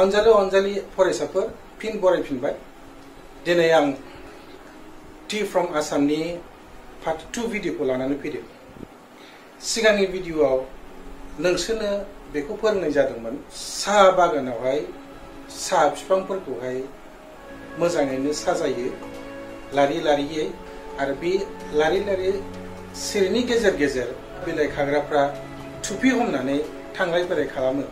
अनजालु अनजालि फरायसाफोर फिन बरायफिनबाय। दिनै आं टि फ्रम आसामनि पार्ट टु भिडिअखौ लानानै फैदों। सिगांनि भिडिअआव नोंसोरनो बेखौ फोरोंनाय जादोंमोन, साहा बागानावहाय साहा बिफांफोरखौहाय मोजाङैनो साजायो, लारि लारियै आरो बे लारि लारि सिरिनि गेजेर गेजेर बिलाइ खाग्राफ्रा थुफि हमनानै थांलाय फैलाय खालामो।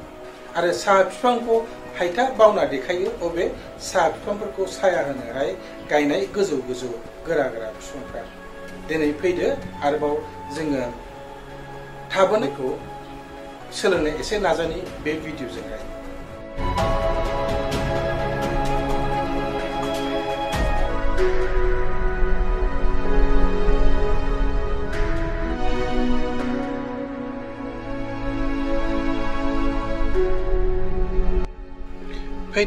आरो साहा बिफांखौ हायथा बावना देखायो, अबे साहा बिफांफोरखौ साया होनोहाय गायनाय गोजौ गोजौ गोरा गोरा बिफांफ्रा। दिनै फैदो आरोबाव जोङो थाबोनायखौ सोलोंनो एसे नाजानि बे भिडिअजोंहाय। In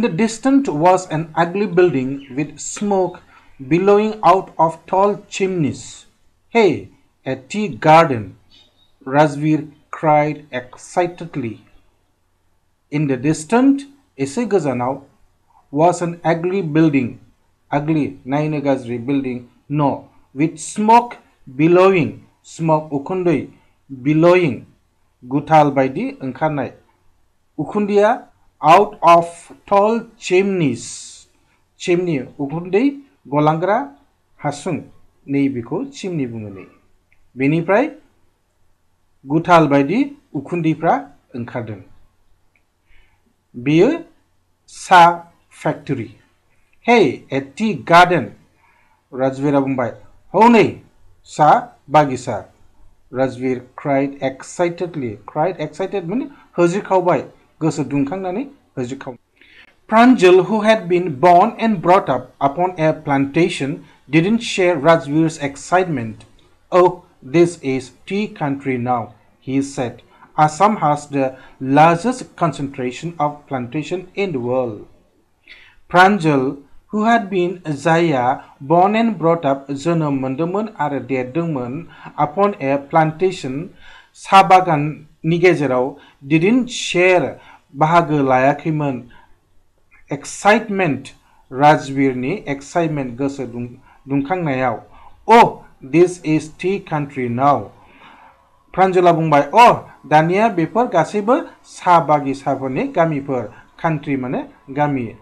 the distance was an ugly building with smoke billowing out of tall chimneys. Hey, a tea garden, Rajvir cried excitedly. In the distance, essay was an ugly building, ugly, नायनो building, no, with smoke billowing, smoke ukundui, billowing, गुथाल बायदि ओंखारनाय, उखुन्दैया out of tall chimneys. Chimney, उखुन्दै गलांग्रा हासुं नैबेखौ चिमनि बुङो नै। बेनिफ्राय गुथाल बायदि उखुन्दैफ्रा ओंखारदों। बेयो सा फेक्टरि हे ए टि गार्डेन राजवीरा बुंबाय। हनै सा बागिसा। Rajveer cried excitedly cried excited माने होज्रिखावबाय। गोसो दुंखांनानै होज्रिखाव Pranjal, who had been born and brought up upon a plantation, didn't share Rajvir's excitement. Oh, this is tea country now, he said. Assam has the largest concentration of plantation in the world. Pranjal, who had been Zaya, born and brought up जोनोम मोन्दोंमोन आरो देरदोंमोन upon a plantation Saha बागाननि गेजेराव didn't share बाहागो लायाखैमोन। Excitement राजवीरनि excitement गोसो दुंखांनायाव। अ, this is the country now प्रान्जला बुंबाय, अ, दानिया बेफोर गासैबो साहा बागिसाफोरनि गामिफोर, कान्ट्रि माने गामि।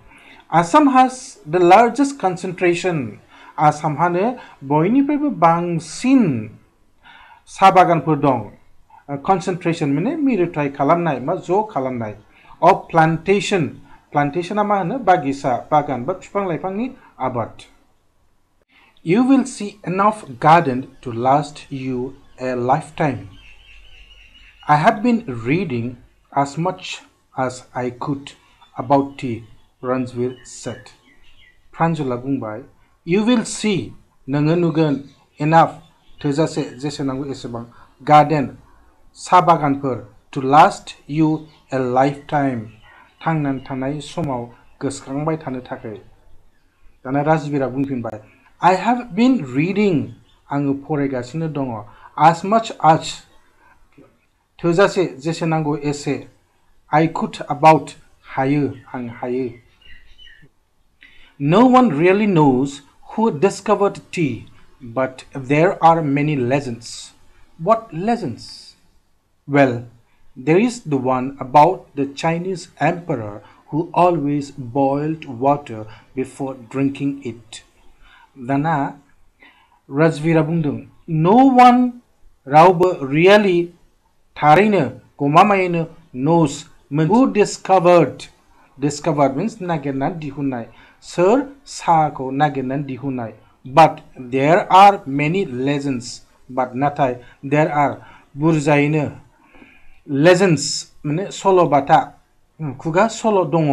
आसाम हाज द लार्जेस्ट कनसेन्ट्रेसन आसामहानो बयनिफ्रायबो बांसिन साहा बागानफोर दं। कनसेन्ट्रेसन माने मिरुथाय खालामनाय मा ज' खालामनाय अफ प्लान्टेसन प्लान्टेसना मा होनो बागिसा बागान बा बिफां लाइफांनि आबाद You will see enough garden to last you a lifetime. I have been reading as much as I could about tea, Ranzvir said. Pranjala बुंबाय You will see नोङो नुगोन enough थोजासे जेसे नांगौ एसेबां गार्डेन साहा बागानफोर to last you a lifetime थांनानै थानाय समाव गोसोखांबाय थानो थाखाय दाना राजबिरा बुंफिनबाय I have been reading आङो फरायगासिनो दङ as much as थोजासे जेसे नांगौ एसे I could about हायो आं हायो No one really knows who discovered tea, but there are many legends. What legends? Well, there is the one about the Chinese emperor who always boiled water before drinking it. Dana Rajvirabundum. No one Rauber really Tharina Kumamaina knows who discovered discovered means nagenan dihunai. Sir Sako nagenan dihunai. But there are many legends. But natai there are Burzaina legends माने सल'बाथा खुगा सल' दङ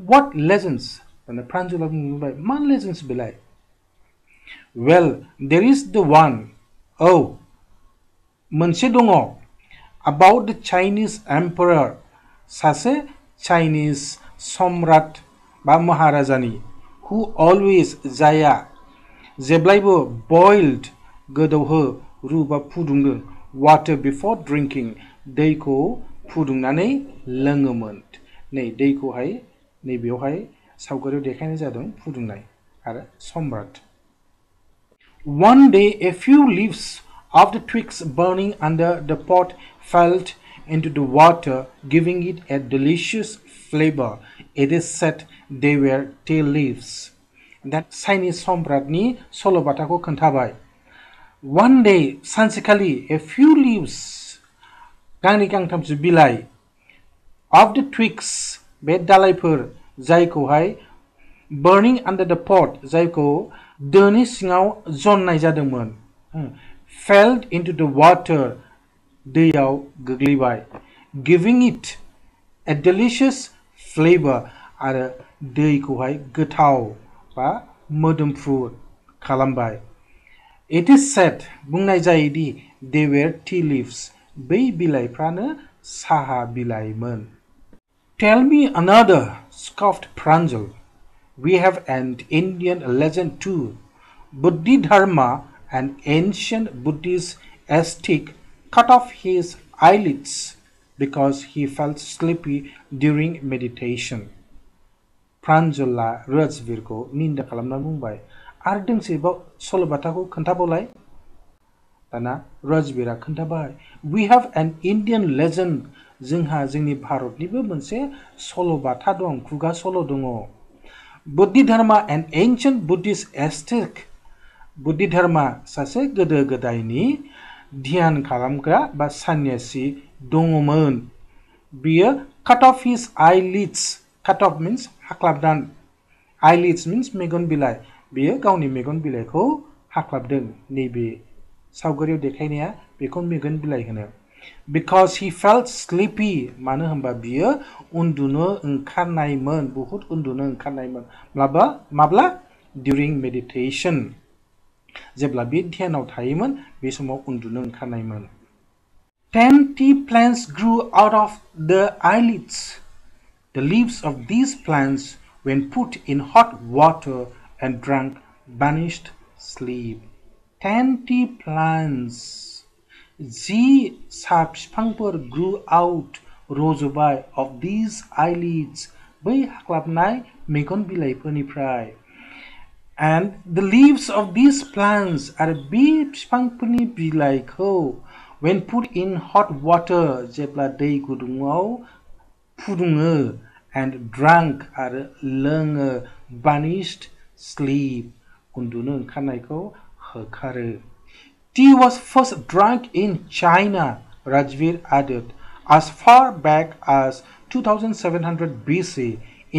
what legends माने प्रान्जुला बुंबाय मा legends बेलाय well there is the one औ मोनसे दङ about the Chinese emperor Sasse Chinese सम्राट बा महाराजानि who always जाया जेब्लायबो boiled गोदौहो रुबा फुदुंदों water before drinking दैखौ फुदुंनानै लोङोमोन नै दैखौहाय नैबेयावहाय सावगारियाव देखायनाय जादों फुदुंनाय आरो सम्राट One day a few leaves of the twigs burning under the pot fell into the water, giving it a delicious flavor. It is said they were tea leaves. That Chinese सम्राटनि सल'बाथाखौ खोन्थाबाय One day, सानसेखालि a few leaves गांनै गांथामसो बिलाइ of the twigs बे दालाइफोर जायखौहाय burning under the pot जायखौ दोनि सिङाव जननाय जादोंमोन fell into the water दैयाव गोग्लैबाय giving it a delicious flavor आरो दैखौहाय गोथाव बा मोदोमफ्रु खालामबाय It is said बुंनाय जायोदि they were tea leaves by बिलाइफ्रानो Saha बिलाइमोन Tell me another, scoffed Pranjal. We have an Indian legend too. Buddhidharma, an ancient Buddhist ascetic, cut off his eyelids because he felt sleepy during meditation. Pranjala Rajvirko निन्दा खालामना बुंबाय आरो दोंसेबाव सल'बाथाखौ खोन्थाबावलाय दाना? राजबीरा खोन्थाबाय we have an Indian legend जोंहा जोंनि भारतनिबो मोनसे सल'बाथा दं, खुगा सल' दङ। Bodhidharma an ancient Buddhist ascetic Bodhidharma सासे गोदो गोदायनि ध्यान खालामग्रा बा सान्यासि दङमोन। बियो काट of his eyelids cut off means हाख्लाबदान eyelids means मेगन बिलाइ। बियो गावनि मेगन बिलाइखौ हाख्लाबदों नैबे सावगारियाव देखायनाया बेखौ मेगन बिलाइ होनो बिकज हि फेल्ट स्लिपि मानो होनबा बियो उन्दुनो ओंखारनायमोन बहुद उन्दुनो ओंखारनायमोन माब्ला माब्ला डिउरिं मेडिटेसन जेब्ला बे ध्यानाव थायोमोन बे समाव उन्दुनो ओंखारनायमोन Ten tea plants grew out of the eyelids. The leaves of these plants, when put in hot water and drunk, banished sleep. Ten tea plants. जि सा बिफांफोर grew out रज'बाय of these eyelids by हाख्लाबनाय Megan बिलाइफोरनिफ्राय and the leaves of these plants आरो बे बिफांफोरनि बिलाइखौ when put in hot water जेब्ला दै गुदुङाव फुदुङो and drank आरो लोङो banished sleep उन्दुनो ओंखारनायखौ होखारो tea was first drunk in China Rajvir added as far back as 2700 BC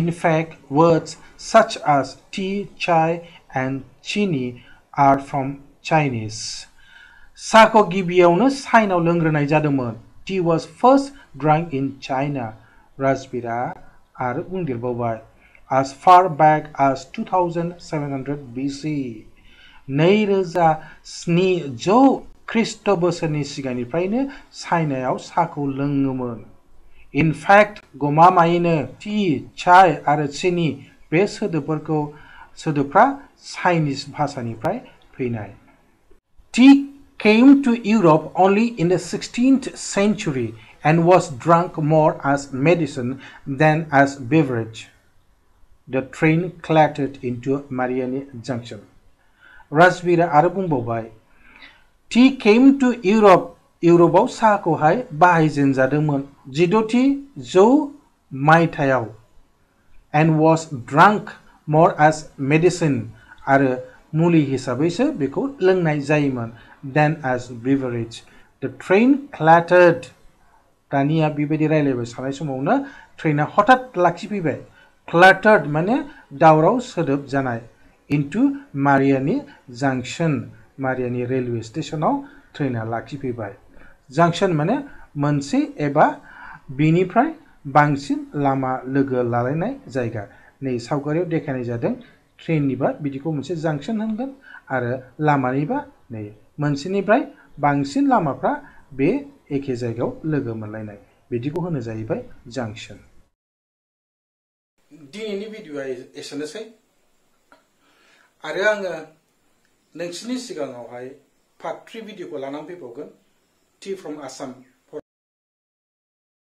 in fact words such as tea chai and chini are from Chinese साहाखौ गिबियावनो चाइनाव लोंग्रोनाय जादोंमोन tea was first ड्रांक in China Rajbiraj आरो बुंदेरबावबाय as far back as 2700 BC नैरोजा स्निजौ Christ बोसोरनि सिगांनिफ्रायनो चाइनायाव साहाखौ लोङोमोन इनफेक्ट गमामायैनो टि चाय आरो चिनि बे सोदोबफोरखौ सोदोबफ्रा चाइनिस भाषानिफ्राय फैनाय T came to Europe only in the 16th century and was drunk more as medicine than as beverage. The train clattered into Mariani Junction. राजबीरा आरो बुंबावबाय टी केम टु इउरप इउरपआव साहाखौहाय बाहायजेनजादोंमोन जिद'थि जौ मायथाइयाव एन्ड वाज ड्रांक मर एज मेडिसिन आरो मुलि हिसाबैसो बेखौ लोंनाय जायोमोन then as beverage the train clattered दानिया बेबायदि रायलायबाय थानाय समावनो ट्रेना हठात लाखिफैबाय क्लाटार्ड माने दावराव सोदोब जानाय इन्टु मारियानि जांसन मारियानि रेलवे स्टेशनाव ट्रेना लाखिफैबाय जांसन माने मोनसे एबा बिनिफ्राय बांसिन लामा लोगो लालायनाय जायगा नै सावगारियाव देखायनाय जादों ट्रेननिबा बिदिखौ मोनसे जांसन होनगोन आरो लामानिबा नै मोनसेनिफ्राय बांसिन लामाफ्रा बे एखे जायगायाव लोगो मोनलायनाय बिदिखौ होनो जाहैबाय जांसन दिनैनि भिडिअआ एसेनोसै 아량가 넥스니 시가 나와이 파트리 비디오 라남피 보건 티 프롬 아삼